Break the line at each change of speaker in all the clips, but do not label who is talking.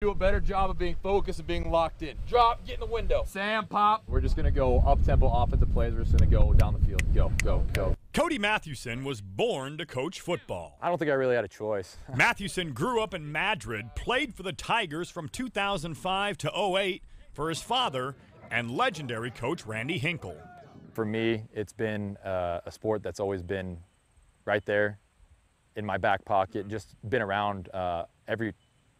do a better job of being focused and being locked in. Drop, get in the window. Sam, pop. We're just going to go up-tempo offensive plays. We're just going to go down the field. Go, go, go.
Cody Mathewson was born to coach football.
I don't think I really had a choice.
Mathewson grew up in Madrid, played for the Tigers from 2005 to 08 for his father and legendary coach Randy Hinkle.
For me, it's been uh, a sport that's always been right there in my back pocket, just been around uh, every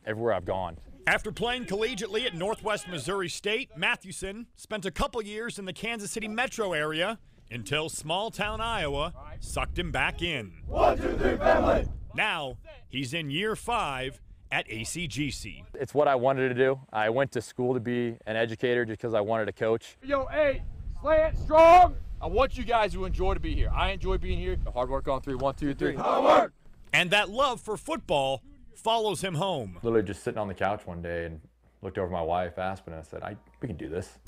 everywhere I've gone.
After playing collegiately at Northwest Missouri State, Mathewson spent a couple years in the Kansas City metro area until small town Iowa sucked him back in.
One, two, three, family.
Now he's in year five at ACGC.
It's what I wanted to do. I went to school to be an educator just because I wanted to coach.
Yo, eight, slant, strong. I want you guys to enjoy to be here. I enjoy being here. Hard work on three. One, two, three. Hard work.
And that love for football follows him home.
Literally just sitting on the couch one day and looked over my wife, Aspen, and I said, I, we can do this.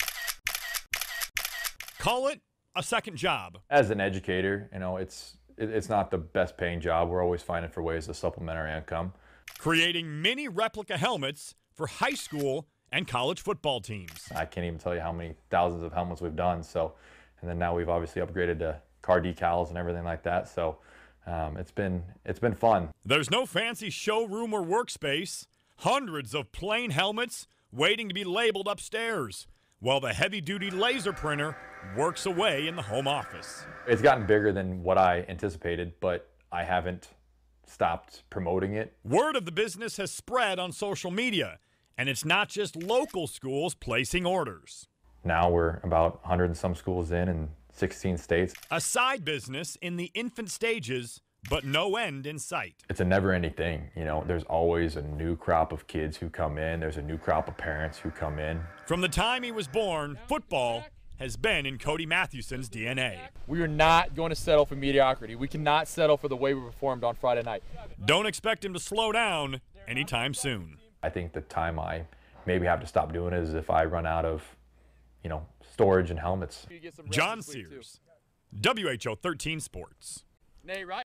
Call it a second job.
As an educator, you know, it's it, it's not the best paying job. We're always finding for ways to supplement our income.
Creating mini replica helmets for high school and college football teams.
I can't even tell you how many thousands of helmets we've done. So, and then now we've obviously upgraded to car decals and everything like that. So, um, it's been it's been fun.
There's no fancy showroom or workspace. Hundreds of plain helmets waiting to be labeled upstairs, while the heavy-duty laser printer works away in the home office.
It's gotten bigger than what I anticipated, but I haven't stopped promoting it.
Word of the business has spread on social media, and it's not just local schools placing orders.
Now we're about 100 and some schools in and 16 states.
A side business in the infant stages, but no end in sight.
It's a never ending thing. You know, there's always a new crop of kids who come in, there's a new crop of parents who come in.
From the time he was born, football has been in Cody Mathewson's DNA.
We are not going to settle for mediocrity. We cannot settle for the way we performed on Friday night.
Don't expect him to slow down anytime soon.
I think the time I maybe have to stop doing it is if I run out of, you know, storage and helmets.
John Sears, WHO 13 Sports.
Nate, right?